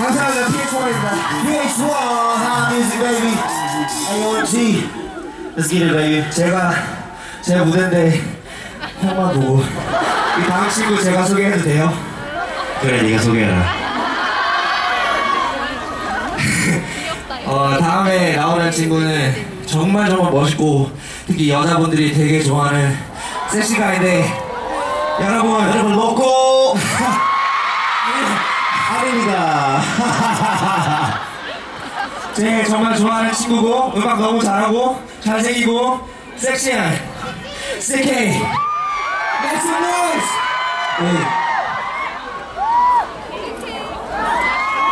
감사합니다. PH1입니다. PH1, Hot Music Baby. AOMG. Let's get it, baby. 제가, 제 무대인데, 형만 보고. 이 다음 친구 제가 소개해도 돼요? 그래, 네가 소개해라. 어, 다음에 나오는 친구는 정말 정말 멋있고, 특히 여자분들이 되게 좋아하는 섹시가인데, 여러분, 여러분, 먹고! 아닙니다. 제 정말 좋아하는 친구고 음악 너무 잘하고 잘생기고 섹시한 CK Make some noise! 네.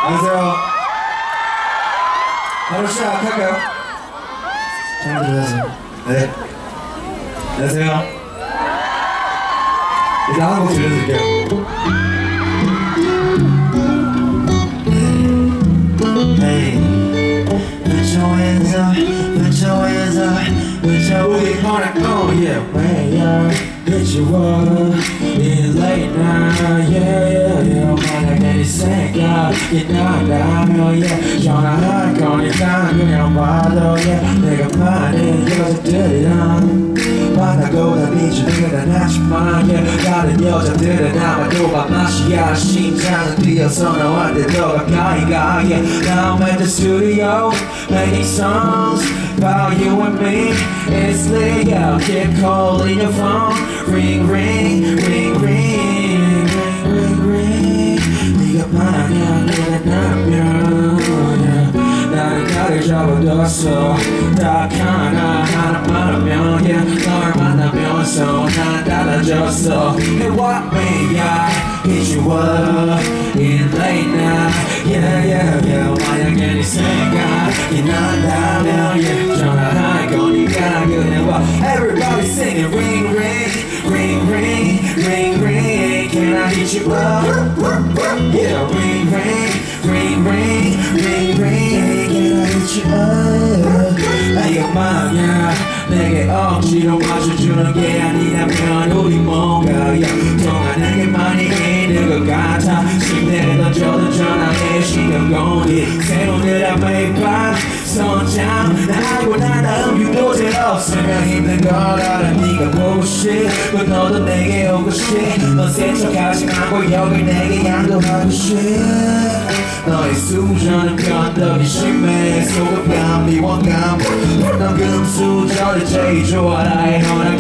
안녕하세요. 바로 시작할까요? 잘 들으세요. 네. 안녕하세요. 일단 한곡 들려드릴게요. With your wig on, I oh yeah. When you're hit your water It's late now, yeah, yeah, yeah. Man, I can't sing, yeah You yeah. that I know, yeah You're not hard, going down, you know, water, yeah Nigga, party, you're dirty, huh? 만나고 다니지 그는 하지만, yeah, 다른 여자들은 아마도 밥맛이야, 심장은 뛰어서 너한테 더 가까이 가, yeah, now I'm at the studio, making songs about you and me, it's lit, yeah, keep calling your phone, ring, ring, ring, ring, ring, ring, ring, 네가 만약 내가 나면, yeah, 나는 나를 잡아뒀어, 딱 하나, 하나만 하면, yeah, 널 만 看到了就说，Hey what me night, yeah yeah, yeah，我要给你 say God，你拿到了也长大太够，你看那个电话，Everybody sing it ring ring ring ring ring ring. Can I hit you up? up？Yeah ring。새로운 일화 매일 밤 선장 나하고 난 다음 유도제 없으면 힘든 걸 알아 네가 보고 싶고 너도 내게 오고 싶넌 세척하지 말고 여길 내게 양도하고 싶 너의 수저는 변덕이 심해 소금감 미원감 넌 금수저를 제일 좋아 나의 너랑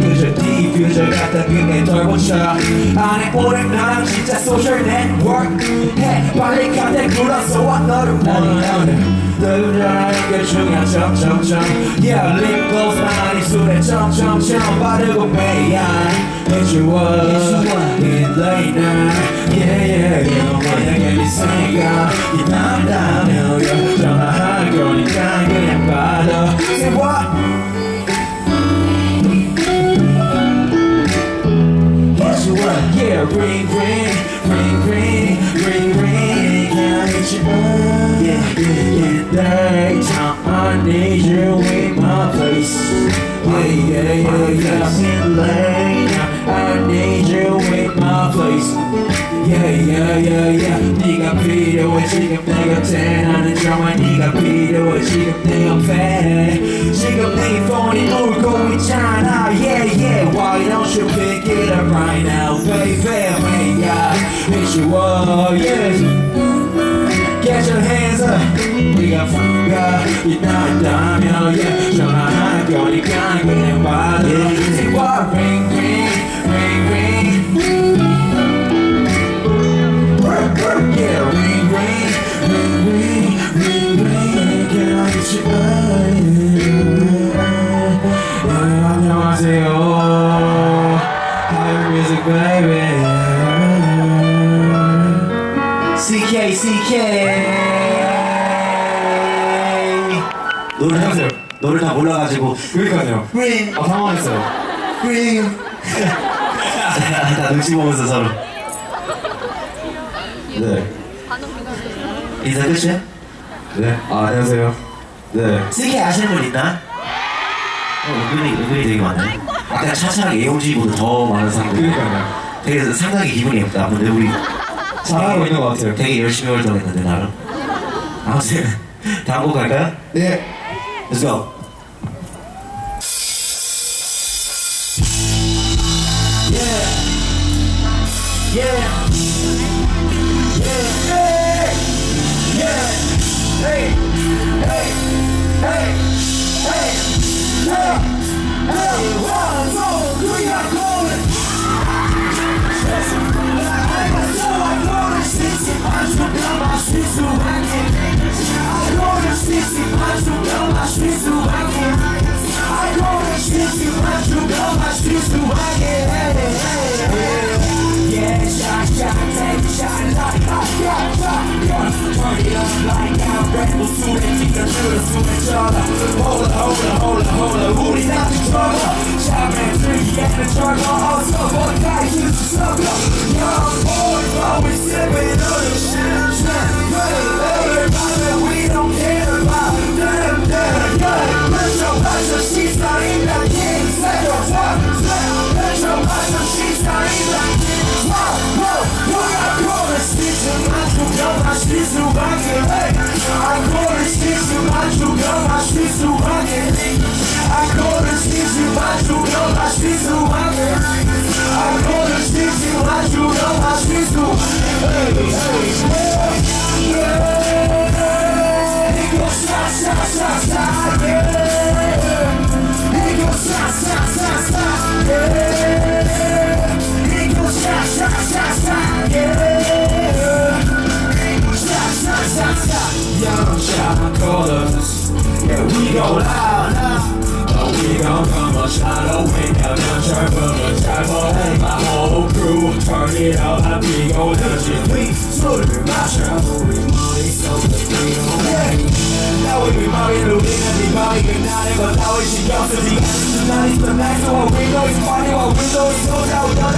그저 디퓨저 같다 그게 덜고쳐 안에 오랜 나랑 진짜 소셜 네트워크 해 빨리 카텍 불러서 와 너를 원하는 너랑 게 중요한 점점점 Yeah lip gloss 많이 술에 점점점 바르고 매야 Hit you up in late night Yeah yeah yeah 만약에 네 생각이 난다면 yeah, 전화할 거니까 그냥 받아 Say what? up yeah ring ring ring ring ring ring Can I hit you up yeah yeah yeah Daytime I need you in my place Yeah yeah yeah yeah I've been late I need you in my place Yeah yeah yeah yeah 네가 필요해 지금 내 곁에 나는 정말 네가 필요해 지금 내 옆에 지금 네 폰이 울고 있잖아 Yeah yeah Why don't you pick it up right now baby May I hit you up yeah Get your hands up 네가 생각이 난다면 yeah 전화할 거니까 그냥 받아 Say what ring 후잉 아, 당황했어요. 후잉 눈치 보면서 서로. 네. 인사 끝이야? 네. 아, 안녕하세요. 네. 쓰게 아시는 분 있나? 어, 은근히, 은근히 되게 많아요. 아까 차차랑 애용지보다 더 많은 사람들. 그러니까요. 되게 상당히 기분이 없다. 근데 우리 잘하고 있는 것 같아요. 되게 열심히 활동했는데 나름. 아무튼 다음 곡 갈까요? 네. Let's go. Lying down, breakfast soon and teeth are true to each other. Hold it, hold it, hold it, hold it. Who did not the struggle? Child man, and the struggle. All stumble, guy, you struggle. Young boy, always sipping on the shit. Everybody, we don't care about. Damn, damn, damn. Put your she's not in that. Wionasz wizualnie A koleś nie żywa, żubiona wizualnie hypnotic, but now it's young to the end. The next the max, so our windows, finding our windows, so now.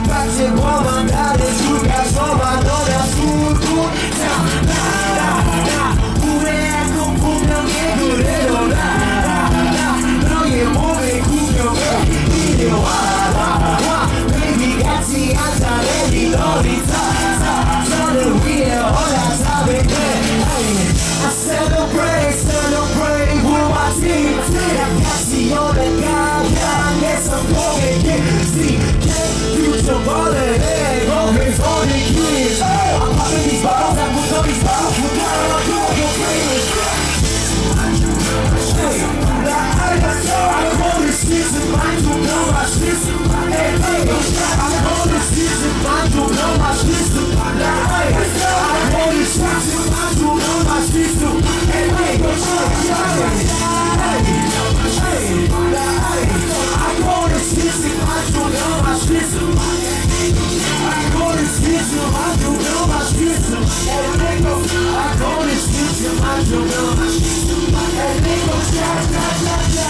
toxic woman that is you got so I know. That's of all Switzerland, I do know my Switzerland. Hey, nigga, I call it Switzerland, I do know my Switzerland. Hey, nigga, da, da, da, da.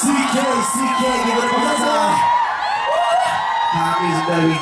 CK, CK, give it up for Hammies, baby.